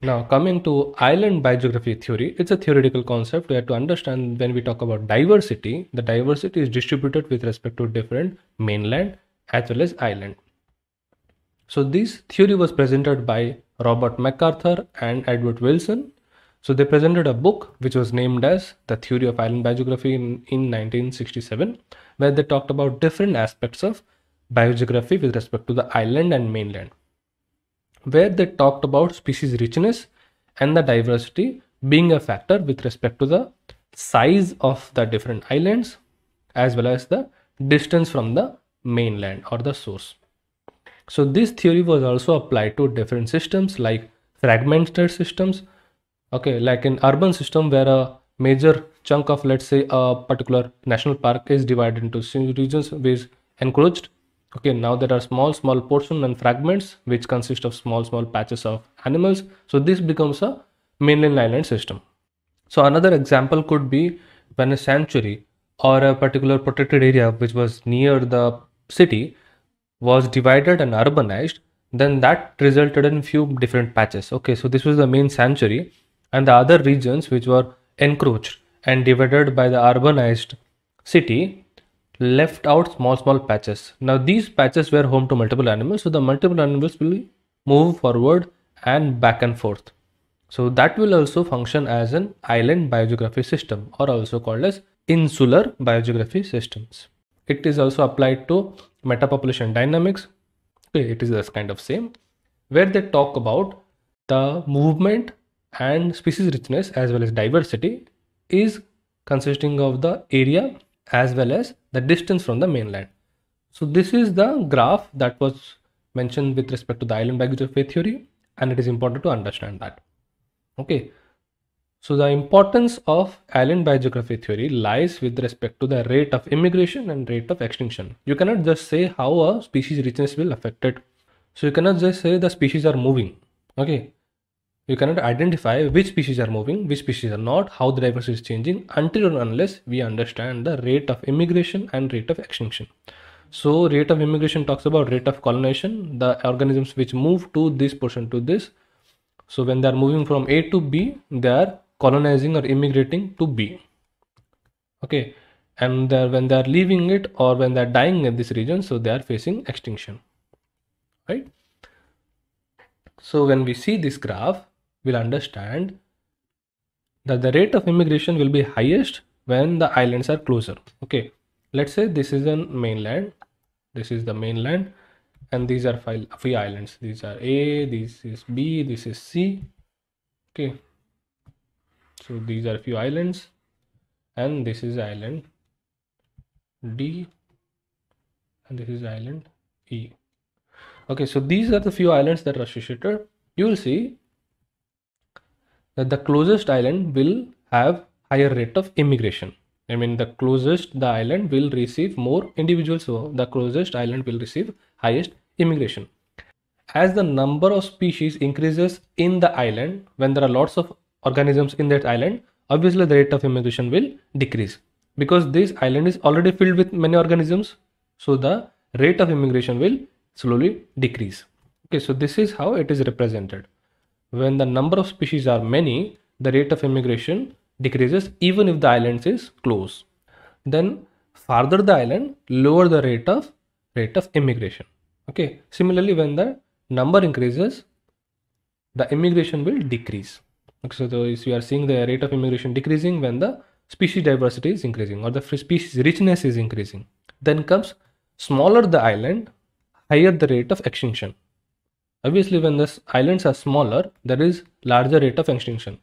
Now, coming to island biogeography theory, it's a theoretical concept. We have to understand when we talk about diversity, the diversity is distributed with respect to different mainland as well as island. So, this theory was presented by Robert MacArthur and Edward Wilson. So, they presented a book which was named as The Theory of Island Biogeography in, in 1967, where they talked about different aspects of biogeography with respect to the island and mainland where they talked about species richness and the diversity being a factor with respect to the size of the different islands as well as the distance from the mainland or the source. So this theory was also applied to different systems like fragmented systems. Okay, like an urban system where a major chunk of let's say a particular national park is divided into regions with encroached okay now there are small small portion and fragments which consist of small small patches of animals. So this becomes a mainland island system. So another example could be when a sanctuary or a particular protected area which was near the city was divided and urbanized then that resulted in few different patches. Okay so this was the main sanctuary and the other regions which were encroached and divided by the urbanized city left out small small patches. Now these patches were home to multiple animals so the multiple animals will move forward and back and forth. So that will also function as an island biogeography system or also called as insular biogeography systems. It is also applied to metapopulation dynamics. Okay, it is this kind of same where they talk about the movement and species richness as well as diversity is consisting of the area as well as the distance from the mainland. So this is the graph that was mentioned with respect to the island biogeography theory and it is important to understand that. Okay. So the importance of island biogeography theory lies with respect to the rate of immigration and rate of extinction. You cannot just say how a species richness will affect it. So you cannot just say the species are moving. Okay you cannot identify which species are moving, which species are not, how the diversity is changing until or unless we understand the rate of immigration and rate of extinction. So rate of immigration talks about rate of colonization, the organisms which move to this portion to this. So when they are moving from A to B, they are colonizing or immigrating to B. Okay, and when they are leaving it or when they are dying in this region, so they are facing extinction. Right. So when we see this graph, will understand that the rate of immigration will be highest when the islands are closer. Okay. Let's say this is a mainland. This is the mainland. And these are five, five islands. These are a this is b this is c. Okay. So these are few islands. And this is island d. And this is island e. Okay. So these are the few islands that are associated you will see that the closest island will have higher rate of immigration. I mean, the closest the island will receive more individuals, so the closest island will receive highest immigration. As the number of species increases in the island, when there are lots of organisms in that island, obviously the rate of immigration will decrease because this island is already filled with many organisms. So the rate of immigration will slowly decrease. Okay, so this is how it is represented when the number of species are many, the rate of immigration decreases even if the island is close. Then farther the island, lower the rate of rate of immigration. Okay. Similarly, when the number increases, the immigration will decrease. Okay, so we are seeing the rate of immigration decreasing when the species diversity is increasing or the species richness is increasing. Then comes smaller the island, higher the rate of extinction. Obviously, when the islands are smaller, there is larger rate of extinction,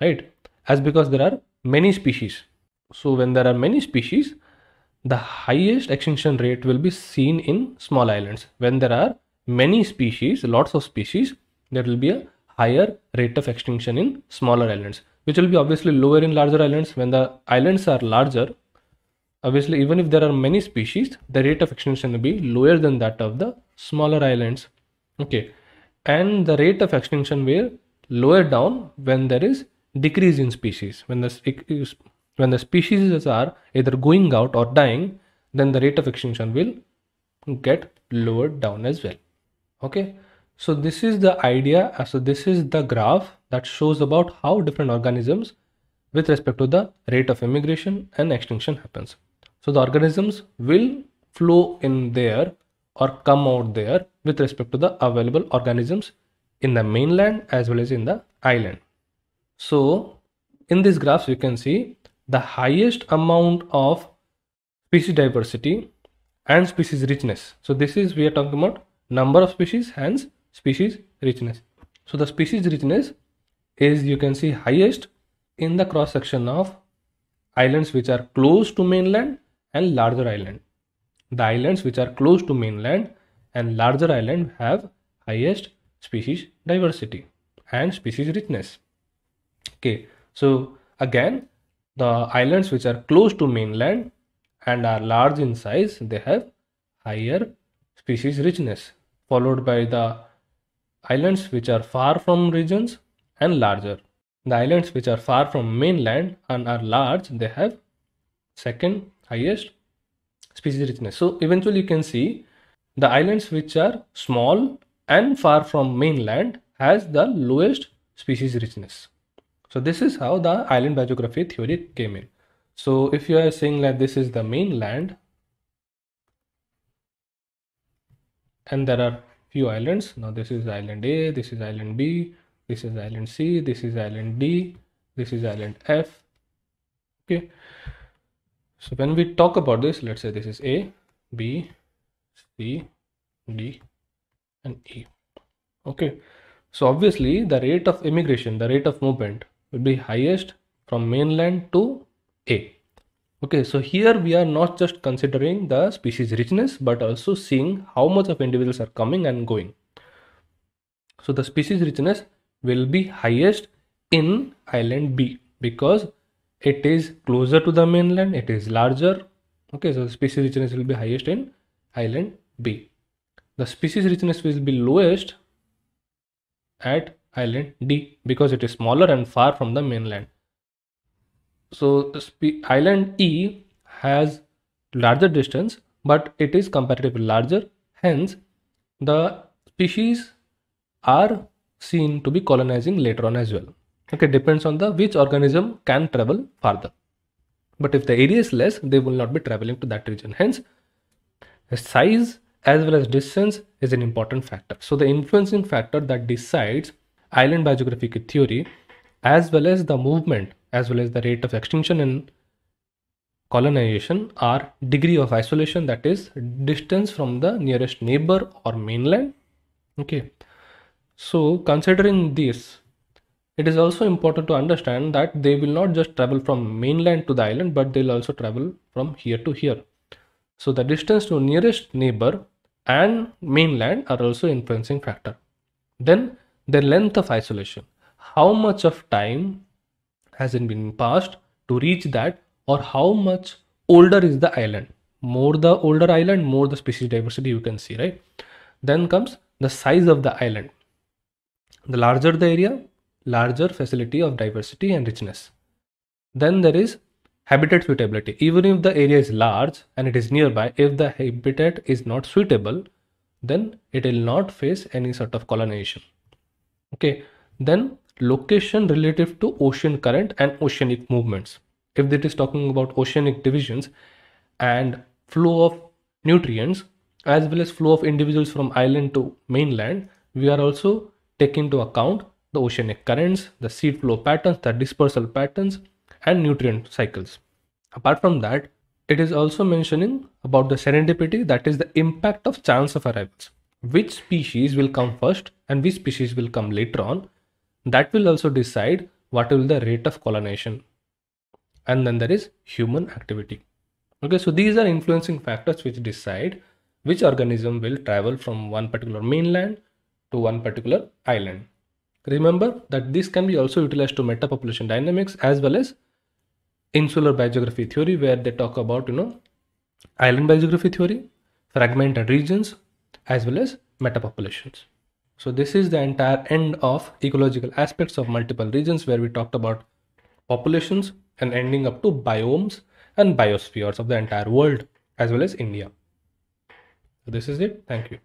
right? As because there are many species. So when there are many species, the highest extinction rate will be seen in small islands. When there are many species, lots of species, there will be a higher rate of extinction in smaller islands, which will be obviously lower in larger islands. When the islands are larger, obviously even if there are many species, the rate of extinction will be lower than that of the smaller islands. Okay, and the rate of extinction will lower down when there is decrease in species. When the when the species are either going out or dying then the rate of extinction will get lowered down as well. Okay? So this is the idea uh, so this is the graph that shows about how different organisms with respect to the rate of immigration and extinction happens. So the organisms will flow in there or come out there with respect to the available organisms in the mainland as well as in the island. So in these graphs you can see the highest amount of species diversity and species richness. So this is we are talking about number of species hence species richness. So the species richness is you can see highest in the cross section of islands which are close to mainland and larger island. The islands which are close to mainland and larger island have highest species diversity and species richness. Okay, so again, the islands which are close to mainland and are large in size, they have higher species richness, followed by the islands which are far from regions and larger. The islands which are far from mainland and are large, they have second highest species richness. So eventually you can see the islands which are small and far from mainland has the lowest species richness. So this is how the island biogeography theory came in. So if you are saying that this is the mainland and there are few islands. Now this is island A, this is island B, this is island C, this is island D, this is island F. Okay. So when we talk about this, let's say this is A, B, C, D, and E. Okay. So obviously the rate of immigration, the rate of movement will be highest from mainland to A. Okay, so here we are not just considering the species richness, but also seeing how much of individuals are coming and going. So the species richness will be highest in island B because it is closer to the mainland, it is larger. Okay, so the species richness will be highest in island B. The species richness will be lowest at island D because it is smaller and far from the mainland. So island E has larger distance, but it is comparatively larger. Hence, the species are seen to be colonizing later on as well. Okay, depends on the which organism can travel farther. But if the area is less, they will not be traveling to that region. Hence, size as well as distance is an important factor. So the influencing factor that decides island biogeographic theory as well as the movement as well as the rate of extinction and colonization are degree of isolation that is distance from the nearest neighbor or mainland okay so considering this it is also important to understand that they will not just travel from mainland to the island but they'll also travel from here to here. So the distance to nearest neighbor and mainland are also influencing factor. Then the length of isolation. How much of time has it been passed to reach that or how much older is the island? More the older island more the species diversity you can see right? Then comes the size of the island. The larger the area larger facility of diversity and richness. Then there is habitat suitability. Even if the area is large and it is nearby if the habitat is not suitable then it will not face any sort of colonization. Okay. Then location relative to ocean current and oceanic movements. If it is talking about oceanic divisions and flow of nutrients as well as flow of individuals from island to mainland, we are also taking into account the oceanic currents, the seed flow patterns, the dispersal patterns, and nutrient cycles. Apart from that, it is also mentioning about the serendipity, that is the impact of chance of arrivals. Which species will come first and which species will come later on that will also decide what will the rate of colonization and then there is human activity okay so these are influencing factors which decide which organism will travel from one particular mainland to one particular island remember that this can be also utilized to metapopulation dynamics as well as insular biogeography theory where they talk about you know island biogeography theory fragmented regions as well as metapopulations so this is the entire end of ecological aspects of multiple regions where we talked about populations and ending up to biomes and biospheres of the entire world as well as India. This is it. Thank you.